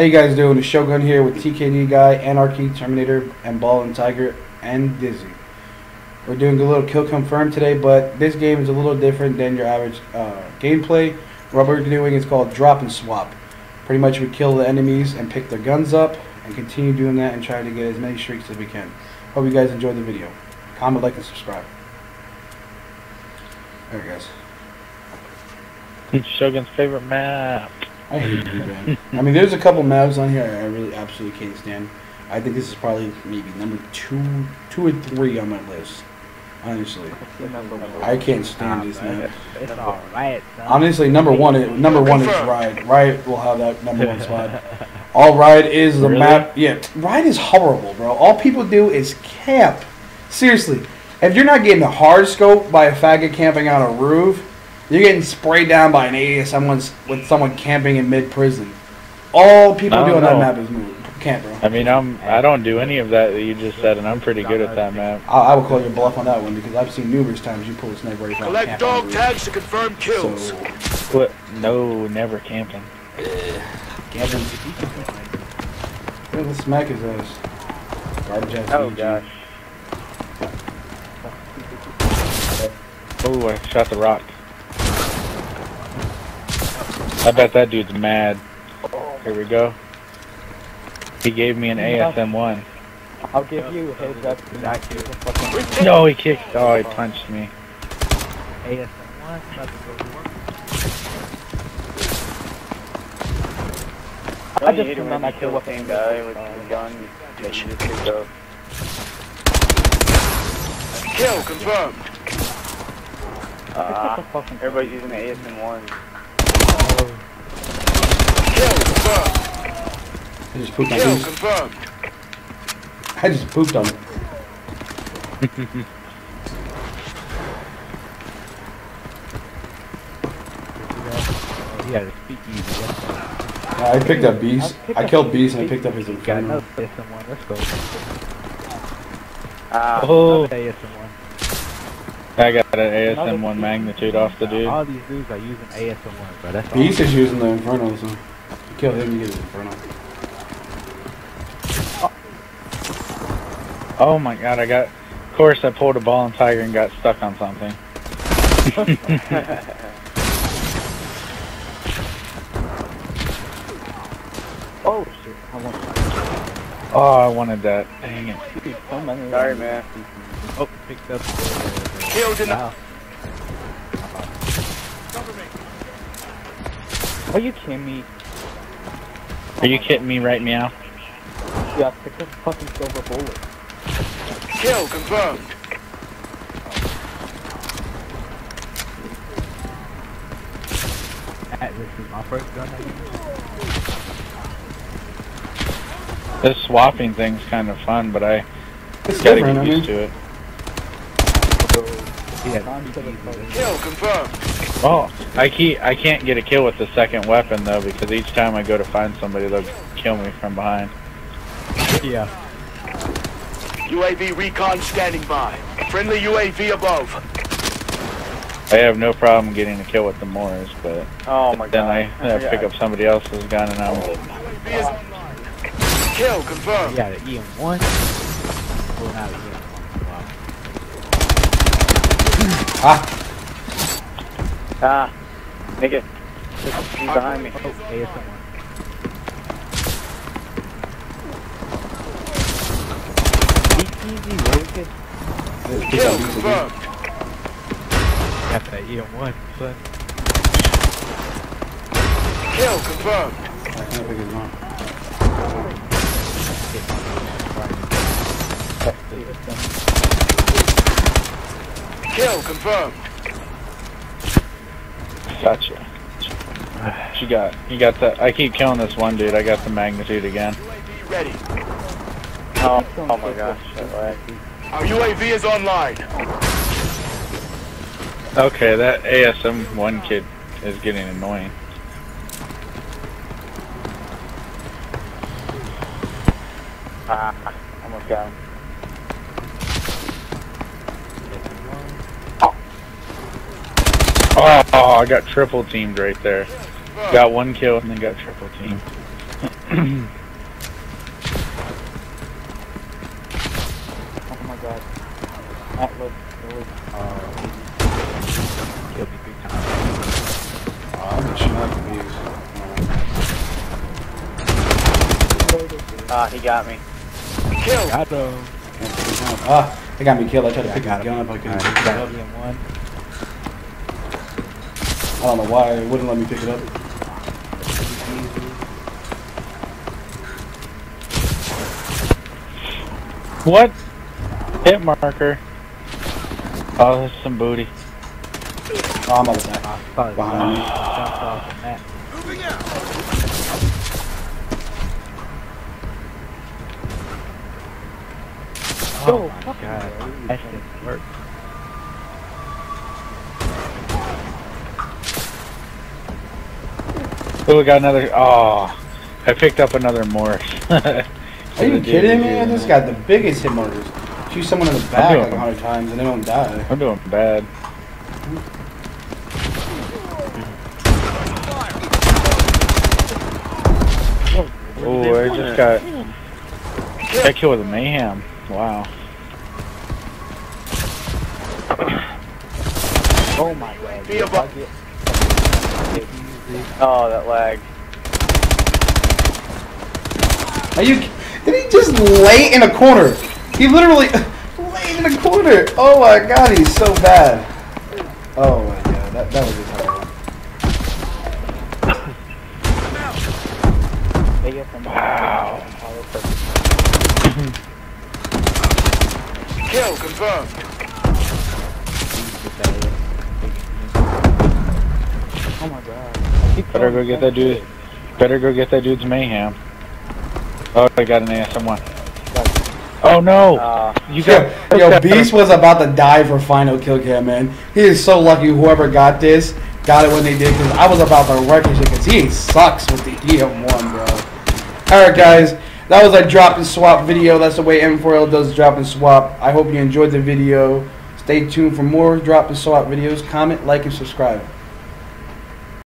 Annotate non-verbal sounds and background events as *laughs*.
How you guys doing? It's Shogun here with TKD Guy, Anarchy, Terminator, and BallinTiger, and Dizzy. We're doing a little kill confirm today, but this game is a little different than your average uh, gameplay. What we're doing is called drop and swap. Pretty much we kill the enemies and pick their guns up, and continue doing that and try to get as many streaks as we can. Hope you guys enjoyed the video. Comment, like, and subscribe. There, guys. It's Shogun's favorite map. I hate you, man. I mean, there's a couple maps on here I really absolutely can't stand. I think this is probably maybe number two, two or three on my list. Honestly, I can't stand this map. It's alright. Honestly, number one, is, number one is Riot. Riot will have that number one spot. *laughs* All Riot is the Really? map. Yeah, Riot is horrible, bro. All people do is camp. Seriously, if you're not getting a hard scope by a faggot camping on a roof, you're getting sprayed down by an AS someone's with someone camping in mid prison. All people I do don't on that map is move camp, bro. I mean, I'm I don't do any of that that you just said, and I'm pretty good at that map. I, I will call your bluff on that one because I've seen numerous times you pull a sniper rifle. and Collect camp dog tags to confirm kills. So, What? No, never camping. camping. Yeah, let's smack his ass. Garbage ass. Oh DG. gosh. Oh, I shot the rock. I bet that dude's mad. Here we go. He gave me an ASM-1. I'll give you his up to No, he kicked. Oh, he punched me. ASM-1. I just remember when I killed the same guy with the gun Mission you picked up. Kill confirmed! Uh, everybody's using the ASM-1. I just pooped on Kill these. confirmed. I just pooped on. He had a speak easy. I picked up beast. I killed beast and I picked up his Got inferno. another ASM one. Let's go. Ah, Oh, ASM one. I got an ASM one magnitude off the dude. All these dudes are using ASM one, bro. That's all. Beast is using the inferno, so you kill him, you get his inferno. Oh my god, I got. Of course, I pulled a BallinTiger and got stuck on something. *laughs* Oh shit! I want Oh, I wanted that. Dang it. sorry man. Oh, picked up. Killed in the Wow. Are you kidding me? Are you kidding me right meow? Yeah, I picked up fucking silver bullet. Kill confirmed. This is my first gun. This swapping thing's kind of fun, but I It's gotta get used to it. Kill confirmed. Oh, I keep I can't get a kill with the second weapon though because each time I go to find somebody, they'll kill me from behind. yeah. UAV recon standing by. Friendly UAV above. I have no problem getting a kill with the Mors, but Oh my then god. I, I pick up somebody else's gun and I'm UAV. Kill confirmed. Yeah, the EM1. Pulling out the EM1. Wow. Ah, Ah, nigga. He's behind me. Oh, ASM1. Easy, really good. Kill confirmed. Got that EM1, son. Kill confirmed. I can't. Kill confirmed. gotcha. You got you got the I keep killing this one dude. I got the magnitude again. Ready. Oh, oh my gosh. Our UAV is online. Okay, that ASM one kid is getting annoying. Ah, almost got him. Oh, oh, I got triple teamed right there. Got one kill and then got triple teamed. *clears throat* god. That was, it was, Oh, killed me three times. I'm just not confused. ah, he got me. Kill. Got him. Ah, they got me killed. I tried to Yeah, I pick got gun up. I couldn't pick it up. one. I don't know why it wouldn't let me pick it up. What? Hit marker. Oh, there's some booty. Oh, I'm about to die. Oh, probably Behind me. jumped off the map. Oh my god, that didn't work. Oh, we got another. Oh, I picked up another Mors. *laughs* Are you kidding me? I just got the biggest hit markers. Shoot someone in the back like a hundred times and they don't die. I'm doing bad. Oh, I just got got killed with a mayhem. Wow. Oh my god. Be a if get- get. Oh, that lag. Are you? Did he just lay in a corner? He literally *laughs* laid in a corner. Oh my god, he's so bad. Oh my god, that, that was. They get from Wow. Kill confirmed. Oh my god. Better go get that dude. Better go get that dude's mayhem. Oh, I got an ASM1. Oh no! Uh, You Yo, got yo, Beast was about to die for final kill cam, man. He is so lucky whoever got this got it when they did, because I was about to wreck his shit, because he sucks with the EM1, bro. Alright, guys. That was a drop and swap video. That's the way M4L does drop and swap. I hope you enjoyed the video. Stay tuned for more drop and swap videos. Comment, like, and subscribe.